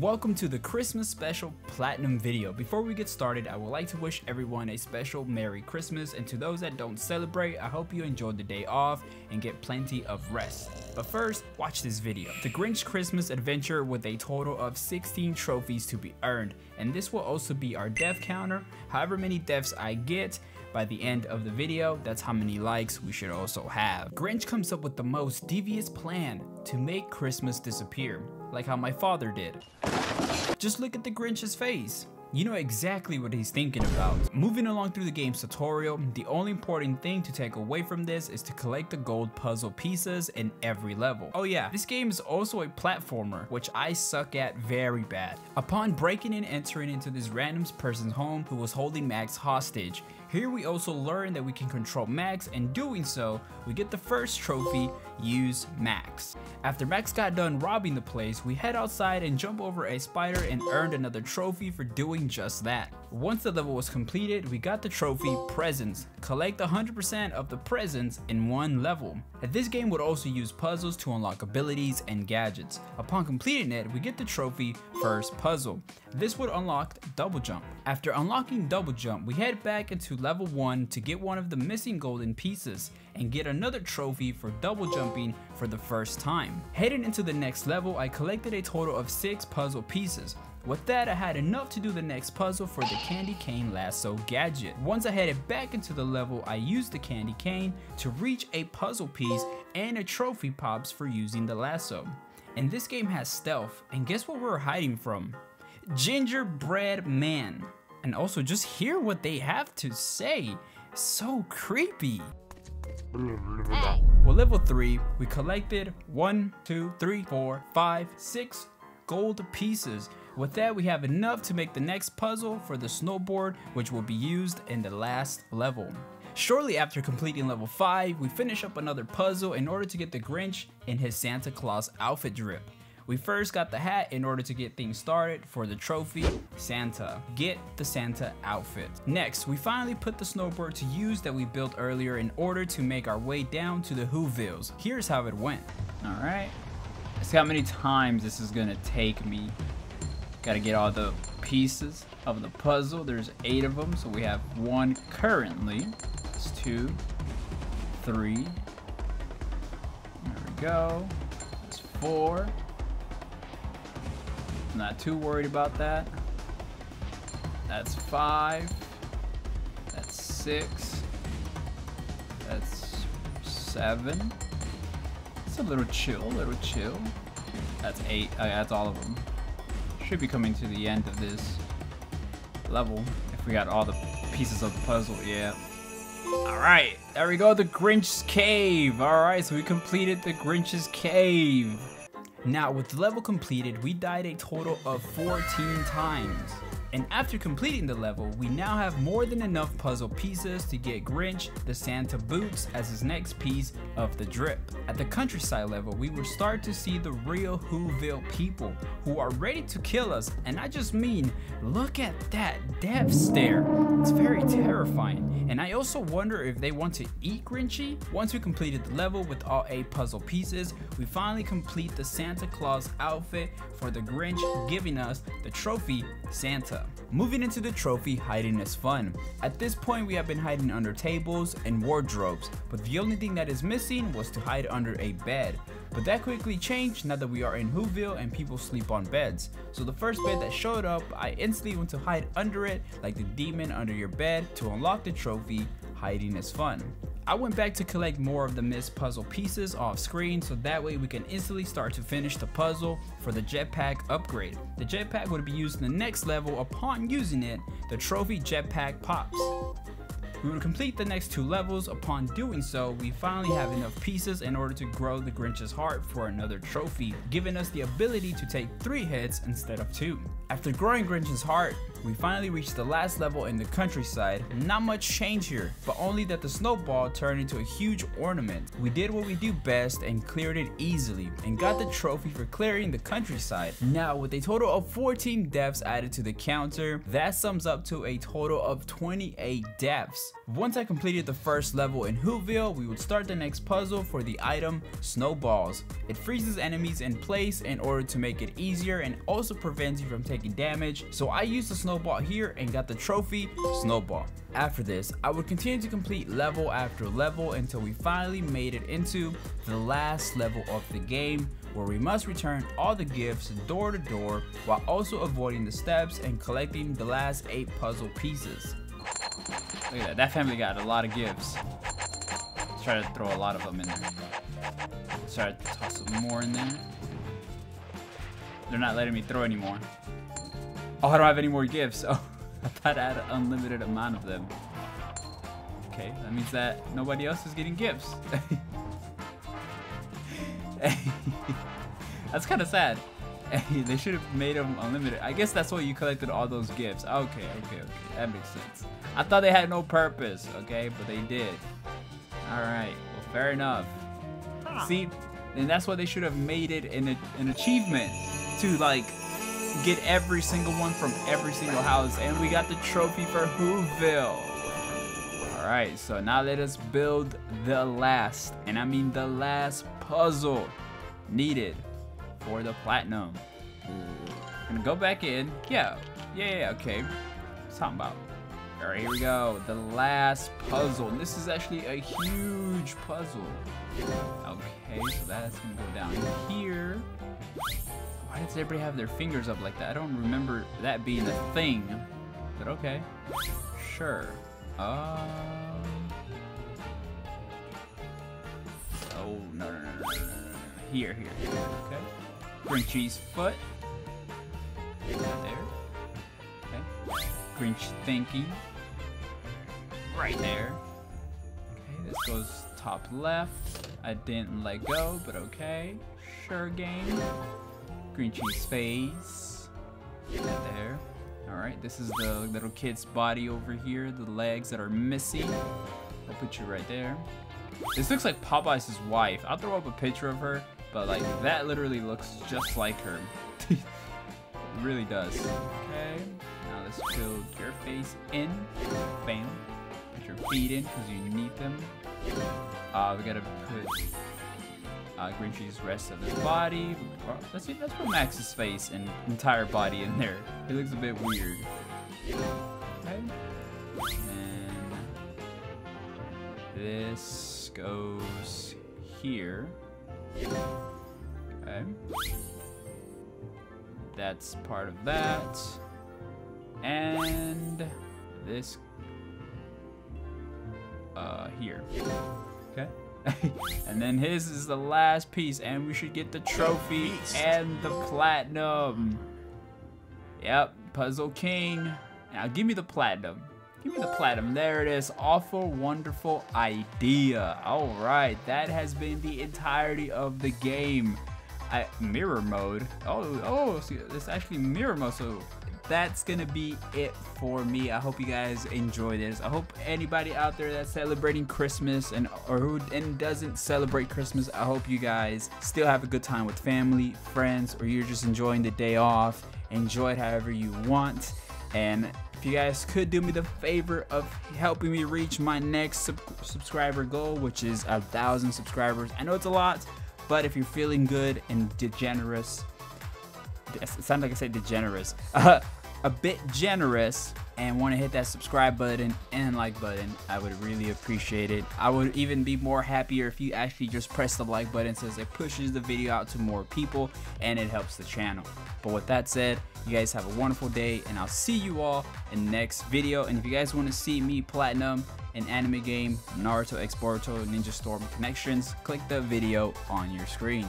welcome to the Christmas special platinum video. Before we get started, I would like to wish everyone a special Merry Christmas and to those that don't celebrate, I hope you enjoyed the day off and get plenty of rest. But first, watch this video. The Grinch Christmas adventure with a total of 16 trophies to be earned and this will also be our death counter. However many deaths I get, by the end of the video, that's how many likes we should also have. Grinch comes up with the most devious plan to make Christmas disappear, like how my father did. Just look at the Grinch's face. You know exactly what he's thinking about. Moving along through the game's tutorial, the only important thing to take away from this is to collect the gold puzzle pieces in every level. Oh yeah, this game is also a platformer, which I suck at very bad. Upon breaking and entering into this random person's home who was holding Max hostage, here we also learn that we can control Max and doing so, we get the first trophy, use Max. After Max got done robbing the place, we head outside and jump over a spider and earned another trophy for doing just that. Once the level was completed, we got the trophy Presents. Collect 100% of the presents in one level. This game would also use puzzles to unlock abilities and gadgets. Upon completing it, we get the trophy First Puzzle. This would unlock Double Jump. After unlocking Double Jump, we head back into level 1 to get one of the missing golden pieces and get another trophy for double jumping for the first time. Heading into the next level, I collected a total of 6 puzzle pieces. With that, I had enough to do the next puzzle for the candy cane lasso gadget. Once I headed back into the level, I used the candy cane to reach a puzzle piece and a trophy pops for using the lasso. And this game has stealth, and guess what we're hiding from? Gingerbread Man. And also just hear what they have to say. So creepy. Well, level 3, we collected one, two, three, four, five, six gold pieces. With that, we have enough to make the next puzzle for the snowboard, which will be used in the last level. Shortly after completing level 5, we finish up another puzzle in order to get the Grinch in his Santa Claus outfit drip. We first got the hat in order to get things started for the trophy, Santa. Get the Santa outfit. Next, we finally put the snowboard to use that we built earlier in order to make our way down to the Whovilles. Here's how it went. Alright. Let's see how many times this is gonna take me. Gotta get all the pieces of the puzzle. There's eight of them, so we have one currently. It's two, three. There we go. It's four. Not too worried about that. That's five. That's six. That's seven. It's a little chill, a little chill. That's eight. Uh, that's all of them. Should be coming to the end of this level if we got all the pieces of the puzzle. Yeah. Alright, there we go, the Grinch's Cave. Alright, so we completed the Grinch's Cave. Now, with the level completed, we died a total of 14 times. And after completing the level, we now have more than enough puzzle pieces to get Grinch the Santa boots as his next piece of the drip. At the countryside level, we will start to see the real Whoville people who are ready to kill us. And I just mean, look at that death stare. It's very terrifying. And I also wonder if they want to eat Grinchy. Once we completed the level with all eight puzzle pieces, we finally complete the Santa Claus outfit for the Grinch, giving us the trophy Santa. Moving into the trophy, hiding is fun. At this point, we have been hiding under tables and wardrobes, but the only thing that is missing was to hide under a bed. But that quickly changed now that we are in Whoville and people sleep on beds. So the first bed that showed up, I instantly went to hide under it like the demon under your bed to unlock the trophy, hiding is fun. I went back to collect more of the missed puzzle pieces off screen so that way we can instantly start to finish the puzzle for the jetpack upgrade. The jetpack would be used in the next level upon using it, the trophy jetpack pops. We would complete the next two levels. Upon doing so, we finally have enough pieces in order to grow the Grinch's heart for another trophy, giving us the ability to take three hits instead of two. After growing Grinch's heart, we finally reached the last level in the countryside. Not much change here, but only that the snowball turned into a huge ornament. We did what we do best and cleared it easily and got the trophy for clearing the countryside. Now with a total of 14 deaths added to the counter, that sums up to a total of 28 deaths. Once I completed the first level in Whoville, we would start the next puzzle for the item Snowballs. It freezes enemies in place in order to make it easier and also prevents you from taking damage, so I used the snowball here and got the trophy Snowball. After this, I would continue to complete level after level until we finally made it into the last level of the game, where we must return all the gifts door to door while also avoiding the steps and collecting the last 8 puzzle pieces. Look at that. That family got a lot of gifts. Let's try to throw a lot of them in there. Let's try to toss some more in there. They're not letting me throw anymore. Oh, I don't have any more gifts. Oh, I thought I had an unlimited amount of them. Okay, that means that nobody else is getting gifts. that's kind of sad. They should have made them unlimited. I guess that's why you collected all those gifts. Okay, okay, okay. That makes sense. I thought they had no purpose, okay? But they did. Alright, well, fair enough. See, and that's why they should have made it an, an achievement to, like, get every single one from every single house. And we got the trophy for Whoville. Alright, so now let us build the last, and I mean the last puzzle needed for the platinum. Gonna go back in. Yeah, yeah, yeah okay. What's talking about? All right, here we go. The last puzzle. And this is actually a huge puzzle. Okay, so that's gonna go down here. Why does everybody have their fingers up like that? I don't remember that being a thing. But okay. Sure. Um. Oh, no, no, no, no, no, no. Here, here, here. Okay. Grinchy's foot. There. Okay. Grinch thinking. Right there. Okay, this goes top left. I didn't let go, but okay. Sure game. Grinchy's face. There. Alright, this is the little kid's body over here. The legs that are missing. I'll put you right there. This looks like Popeye's wife. I'll throw up a picture of her but like that literally looks just like her. it really does. Okay, now let's fill your face in. Bam. Put your feet in because you need them. Uh, we gotta put uh, Grinchy's rest of his body. Let's see, let's put Max's face and entire body in there. It looks a bit weird. Okay. And this goes here. Okay. That's part of that. And this uh here. Okay. and then his is the last piece and we should get the trophy and the platinum. Yep, Puzzle King. Now give me the platinum. Give me the platinum. There it is. Awful, wonderful idea. All right, that has been the entirety of the game. I, mirror mode. Oh, oh, see, it's actually mirror mode. So that's gonna be it for me. I hope you guys enjoy this. I hope anybody out there that's celebrating Christmas and or who and doesn't celebrate Christmas, I hope you guys still have a good time with family, friends, or you're just enjoying the day off. Enjoy it however you want. And if you guys could do me the favor of helping me reach my next sub subscriber goal, which is a thousand subscribers. I know it's a lot, but if you're feeling good and degenerous, it sounds like I said degenerous, uh, a bit generous and want to hit that subscribe button and like button, I would really appreciate it. I would even be more happier if you actually just press the like button since it pushes the video out to more people and it helps the channel. But with that said, you guys have a wonderful day and I'll see you all in the next video. And if you guys want to see me platinum an anime game, Naruto X Boruto Ninja Storm Connections, click the video on your screen.